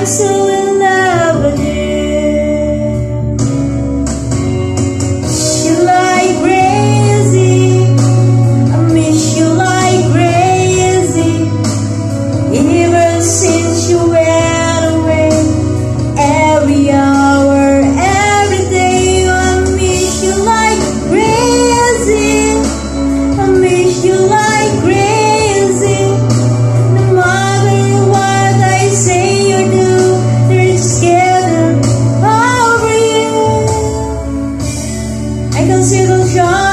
I still will never do. Miss you like crazy. I miss you like crazy. sido jovem.